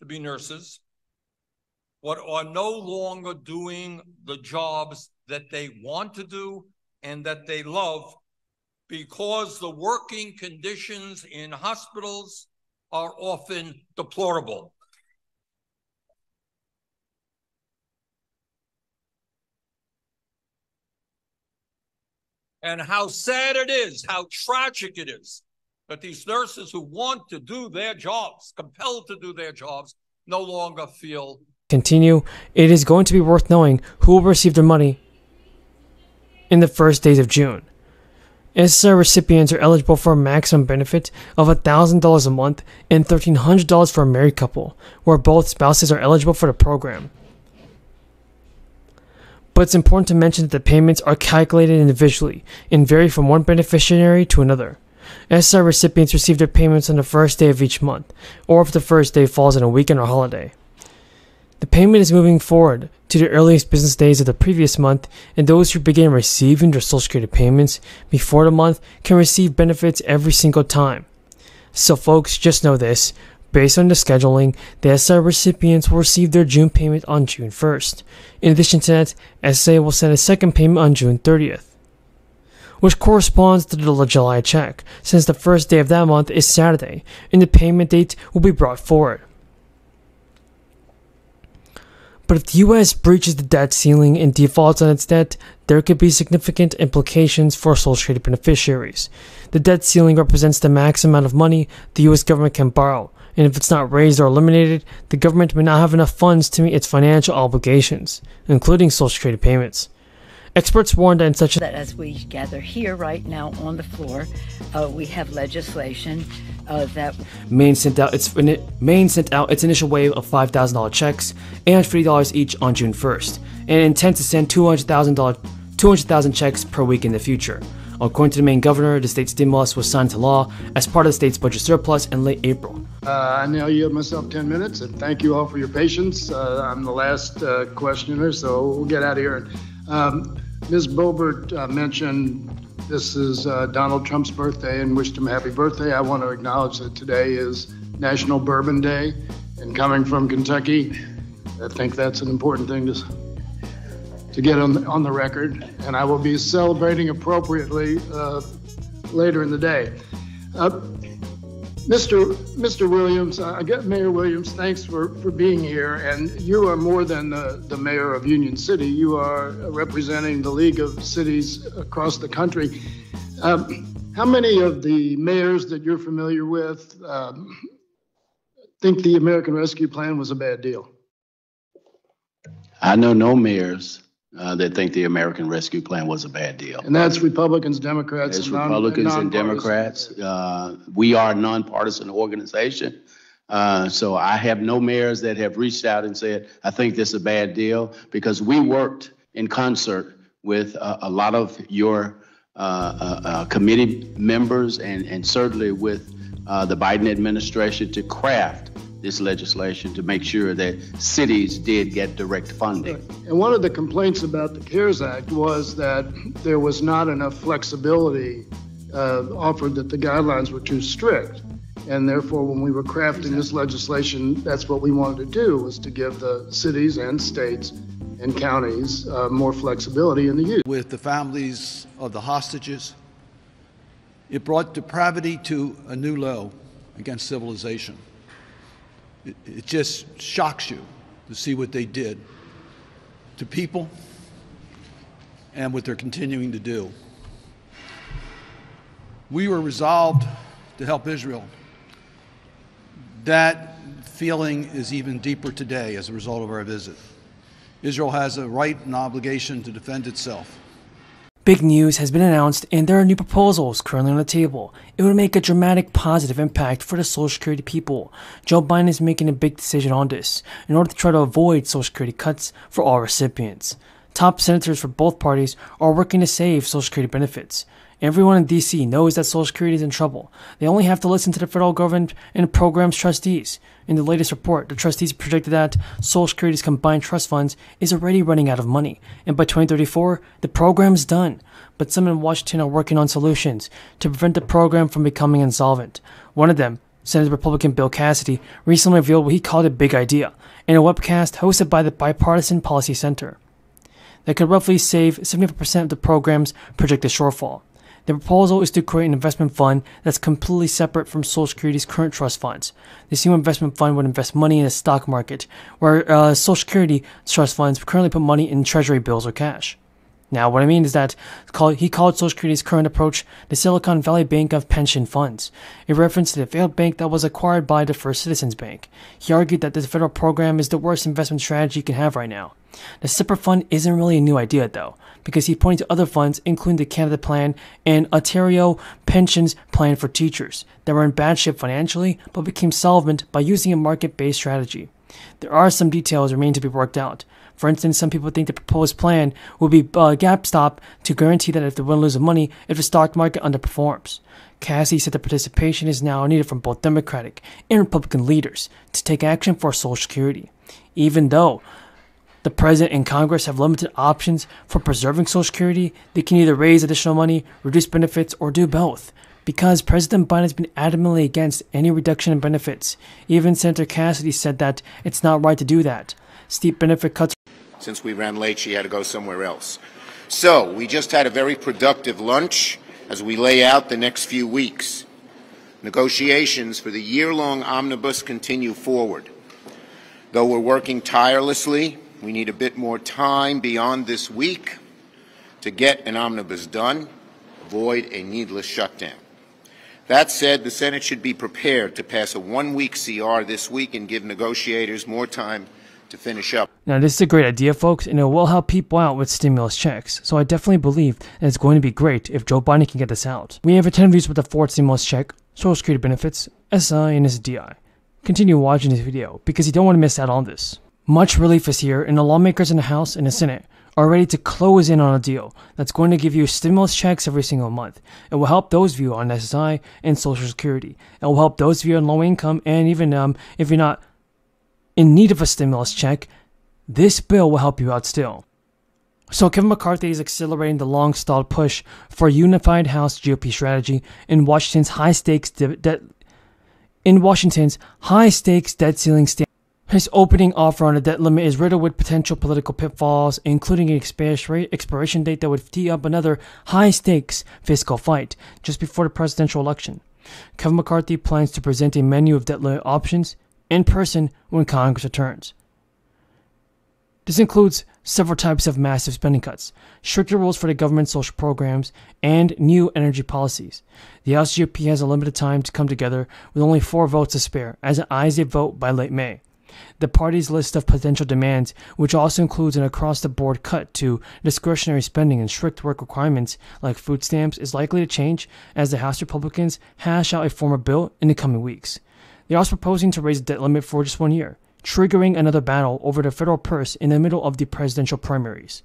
to be nurses, but are no longer doing the jobs that they want to do and that they love because the working conditions in hospitals are often deplorable. And how sad it is, how tragic it is that these nurses who want to do their jobs, compelled to do their jobs, no longer feel. Continue. It is going to be worth knowing who will receive their money in the first days of June. SSI recipients are eligible for a maximum benefit of $1,000 a month and $1,300 for a married couple, where both spouses are eligible for the program. But it's important to mention that the payments are calculated individually and vary from one beneficiary to another. SSI recipients receive their payments on the first day of each month, or if the first day falls on a weekend or holiday. The payment is moving forward to the earliest business days of the previous month, and those who begin receiving their Social Security payments before the month can receive benefits every single time. So, folks, just know this based on the scheduling, the SSI recipients will receive their June payment on June 1st. In addition to that, SSA will send a second payment on June 30th, which corresponds to the July check, since the first day of that month is Saturday, and the payment date will be brought forward. But if the US breaches the debt ceiling and defaults on its debt, there could be significant implications for Social Security beneficiaries. The debt ceiling represents the max amount of money the US government can borrow, and if it's not raised or eliminated, the government may not have enough funds to meet its financial obligations, including Social Security payments. Experts warned that in such that as we gather here right now on the floor, uh, we have legislation uh, that Maine sent out its Maine sent out its initial wave of five thousand dollar checks and fifty dollars each on June first, and intends to send two hundred thousand dollar two hundred thousand checks per week in the future. According to the Maine governor, the state stimulus was signed to law as part of the state's budget surplus in late April. Uh, I now yield myself 10 minutes, and thank you all for your patience. Uh, I'm the last uh, questioner, so we'll get out of here. Um, Ms. Boebert uh, mentioned this is uh, Donald Trump's birthday and wished him a happy birthday. I want to acknowledge that today is National Bourbon Day, and coming from Kentucky, I think that's an important thing to, to get on the, on the record. And I will be celebrating appropriately uh, later in the day. Uh, Mr. Mr. Williams, I get Mayor Williams, thanks for, for being here. And you are more than the, the mayor of Union City. You are representing the League of Cities across the country. Um, how many of the mayors that you're familiar with um, think the American Rescue Plan was a bad deal? I know no mayors uh, that think the American Rescue Plan was a bad deal. And that's Republicans, Democrats, It's and non- Republicans and. Democrats. Uh, We are a nonpartisan organization. Uh, So I have no mayors that have reached out and said, I think this is a bad deal, because we worked in concert with a a lot of your uh, uh, uh, committee members and and certainly with uh, the Biden administration to craft this legislation to make sure that cities did get direct funding. And one of the complaints about the CARES Act was that there was not enough flexibility uh, offered, that the guidelines were too strict. And therefore, when we were crafting this legislation, that's what we wanted to do, was to give the cities and states and counties uh, more flexibility in the use. with the families of the hostages. It brought depravity to a new low against civilization. It, it just shocks you to see what they did to people and what they're continuing to do. We were resolved to help Israel. That feeling is even deeper today as a result of our visit. Israel has a right and obligation to defend itself. Big news has been announced, and there are new proposals currently on the table. It would make a dramatic positive impact for the Social Security people. Joe Biden is making a big decision on this in order to try to avoid Social Security cuts for all recipients. Top senators for both parties are working to save Social Security benefits. Everyone in DC knows that Social Security is in trouble. They only have to listen to the federal government and program's trustees. In the latest report, the trustees projected that Social Security's combined trust funds is already running out of money, and by 2034, the program's done. But some in Washington are working on solutions to prevent the program from becoming insolvent. One of them Senate Republican Bill Cassidy recently revealed what he called a big idea in a webcast hosted by the Bipartisan Policy Center that could roughly save 75% of the program's projected shortfall. The proposal is to create an investment fund that's completely separate from Social Security's current trust funds. This new investment fund would invest money in the stock market, where uh, Social Security trust funds currently put money in treasury bills or cash. Now, what I mean is that he called Social Security's current approach the Silicon Valley Bank of Pension Funds, a reference to the failed bank that was acquired by the First Citizens Bank. He argued that this federal program is the worst investment strategy you can have right now. The separate fund isn't really a new idea, though, because he pointed to other funds, including the Canada Plan and Ontario Pensions Plan for Teachers, that were in bad shape financially but became solvent by using a market based strategy. There are some details remaining to be worked out. For instance, some people think the proposed plan will be a gap stop to guarantee that if they will lose money if the stock market underperforms. Cassie said the participation is now needed from both Democratic and Republican leaders to take action for Social Security, even though the President and Congress have limited options for preserving Social Security. They can either raise additional money, reduce benefits, or do both. Because President Biden has been adamantly against any reduction in benefits. Even Senator Cassidy said that it's not right to do that. Steep benefit cuts. Since we ran late, she had to go somewhere else. So, we just had a very productive lunch as we lay out the next few weeks. Negotiations for the year long omnibus continue forward. Though we're working tirelessly, we need a bit more time beyond this week to get an omnibus done, avoid a needless shutdown. That said, the Senate should be prepared to pass a one-week CR this week and give negotiators more time to finish up. Now, this is a great idea, folks, and it will help people out with stimulus checks. So I definitely believe that it's going to be great if Joe Biden can get this out. We have attended with the fourth stimulus check, Social Security benefits, SSI, and SSDI. Continue watching this video because you don't want to miss out on this. Much relief is here, and the lawmakers in the House and the Senate are ready to close in on a deal that's going to give you stimulus checks every single month. It will help those of you on SSI and Social Security. It will help those of you on low income, and even um, if you're not in need of a stimulus check, this bill will help you out still. So Kevin McCarthy is accelerating the long-stalled push for a unified House GOP strategy in Washington's high-stakes debt in Washington's high-stakes debt ceiling stand. His opening offer on a debt limit is riddled with potential political pitfalls, including an expiration date that would tee up another high stakes fiscal fight just before the presidential election. Kevin McCarthy plans to present a menu of debt limit options in person when Congress returns. This includes several types of massive spending cuts, stricter rules for the government's social programs, and new energy policies. The GOP has a limited time to come together with only four votes to spare, as it eyes a vote by late May. The party's list of potential demands, which also includes an across the board cut to discretionary spending and strict work requirements like food stamps, is likely to change as the House Republicans hash out a former bill in the coming weeks. They're also proposing to raise the debt limit for just one year, triggering another battle over the federal purse in the middle of the presidential primaries.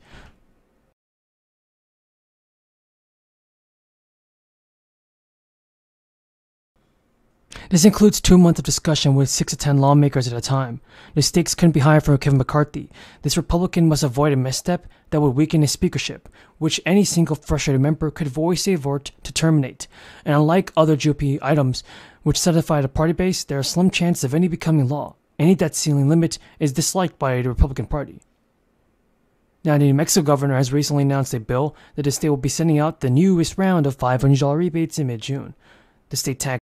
This includes two months of discussion with six to ten lawmakers at a time. The stakes couldn't be higher for Kevin McCarthy. This Republican must avoid a misstep that would weaken his speakership, which any single frustrated member could voice a vote to terminate. And unlike other GOP items, which satisfy a party base, there are slim chances of any becoming law. Any debt ceiling limit is disliked by the Republican Party. Now, the New Mexico governor has recently announced a bill that the state will be sending out the newest round of $500 rebates in mid June. The state tax